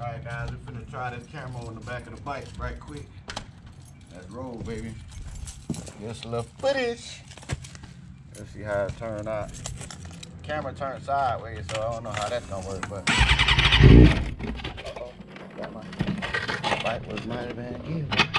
All right, guys, we're finna try this camera on the back of the bike right quick. Let's roll, baby. Just a little footage. Let's see how it turned out. Camera turned sideways, so I don't know how that's gonna work, but. Uh-oh. Got my bike was might have been again.